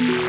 you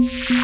you